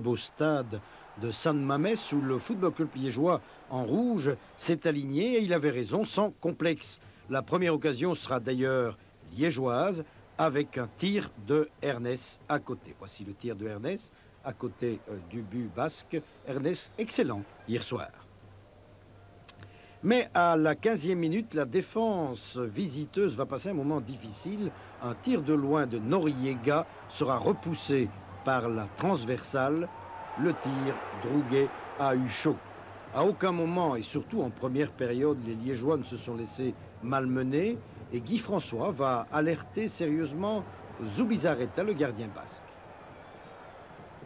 beau stade de San Mamés où le football club liégeois en rouge s'est aligné et il avait raison sans complexe. La première occasion sera d'ailleurs liégeoise avec un tir de Ernest à côté. Voici le tir de Ernest à côté euh, du but basque. Ernest, excellent hier soir. Mais à la 15e minute, la défense visiteuse va passer un moment difficile. Un tir de loin de Noriega sera repoussé par la transversale. Le tir, Drouguet a eu chaud. À aucun moment, et surtout en première période, les Liégeois ne se sont laissés malmener. Et Guy François va alerter sérieusement Zubizarreta, le gardien basque.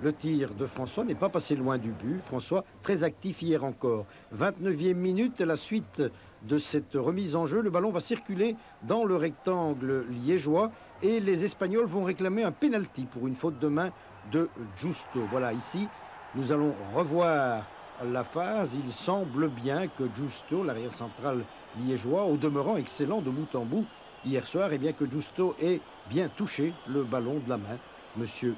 Le tir de François n'est pas passé loin du but. François, très actif hier encore. 29e minute, la suite de cette remise en jeu, le ballon va circuler dans le rectangle liégeois et les Espagnols vont réclamer un penalty pour une faute de main de Justo. Voilà, ici, nous allons revoir la phase. Il semble bien que Justo, l'arrière central liégeois, au demeurant excellent de bout en bout hier soir, et bien que Justo ait bien touché le ballon de la main. Monsieur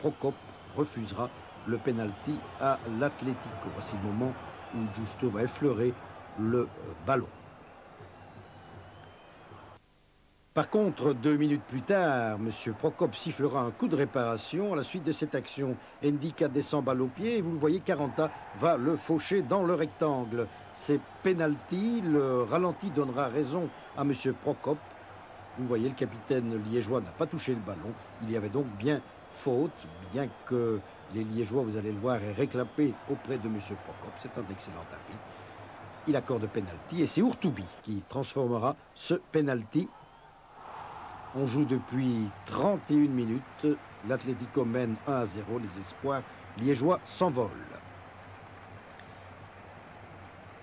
Procop refusera le penalty à l'Atlético. Voici le moment où Justo va effleurer le ballon. Par contre, deux minutes plus tard, M. Procop sifflera un coup de réparation. À la suite de cette action, Endika descend balle au pied et vous le voyez, Caranta va le faucher dans le rectangle. C'est penalty. Le ralenti donnera raison à M. Procop. Vous voyez, le capitaine liégeois n'a pas touché le ballon. Il y avait donc bien faute, bien que les Liégeois, vous allez le voir, aient réclamé auprès de M. Procop. C'est un excellent tapis. Il accorde penalty et c'est Urtubi qui transformera ce penalty on joue depuis 31 minutes. L'Atlético mène 1 à 0. Les espoirs liégeois s'envolent.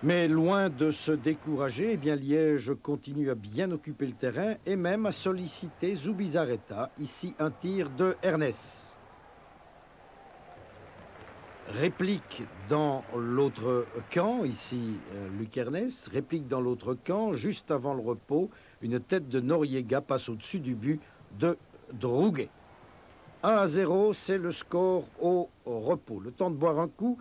Mais loin de se décourager, eh bien Liège continue à bien occuper le terrain et même à solliciter Zubizarreta. Ici un tir de Ernest. Réplique dans l'autre camp, ici euh, Luc Ernest, réplique dans l'autre camp, juste avant le repos, une tête de Noriega passe au-dessus du but de Drouguet. 1 à 0, c'est le score au repos. Le temps de boire un coup.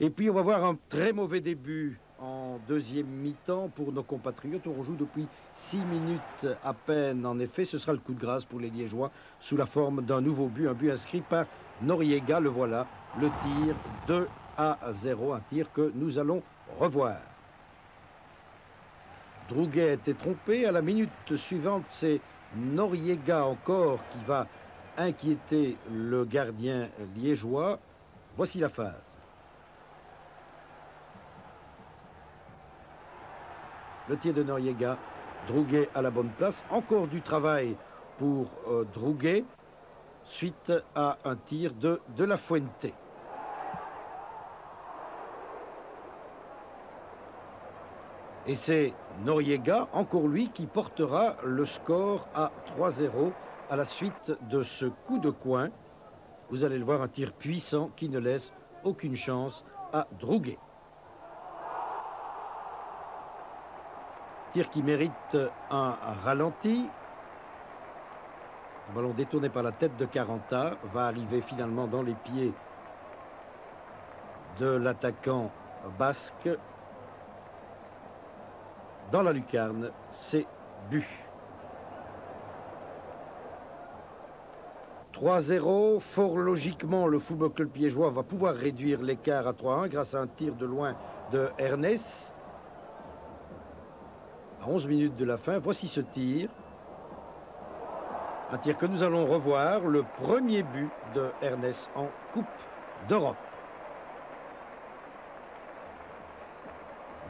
Et puis on va voir un très mauvais début en deuxième mi-temps pour nos compatriotes. On rejoue depuis 6 minutes à peine. En effet, ce sera le coup de grâce pour les Liégeois sous la forme d'un nouveau but, un but inscrit par Noriega. Le voilà, le tir 2 à 0, un tir que nous allons revoir. Drouguet était trompé. À la minute suivante, c'est Noriega encore qui va inquiéter le gardien liégeois. Voici la phase. Le tir de Noriega, Drouguet à la bonne place. Encore du travail pour euh, suite à un tir de, de la Fuente. Et c'est Noriega, encore lui, qui portera le score à 3-0 à la suite de ce coup de coin. Vous allez le voir, un tir puissant qui ne laisse aucune chance à Drouguet. Tir qui mérite un ralenti. Ballon détourné par la tête de Caranta va arriver finalement dans les pieds de l'attaquant basque dans la lucarne, c'est but. 3-0, fort logiquement, le Football Club piégeois va pouvoir réduire l'écart à 3-1 grâce à un tir de loin de Ernest. À 11 minutes de la fin, voici ce tir. Un tir que nous allons revoir, le premier but de Ernest en Coupe d'Europe.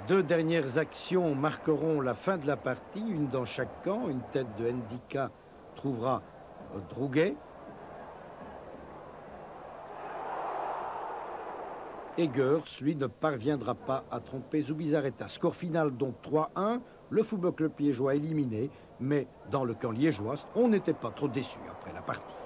Deux dernières actions marqueront la fin de la partie, une dans chaque camp. Une tête de Ndika trouvera Drouguet. Et Gertz, lui, ne parviendra pas à tromper Zubizarreta. Score final donc 3-1. Le Football Club liégeois éliminé, mais dans le camp liégeois, on n'était pas trop déçu après la partie.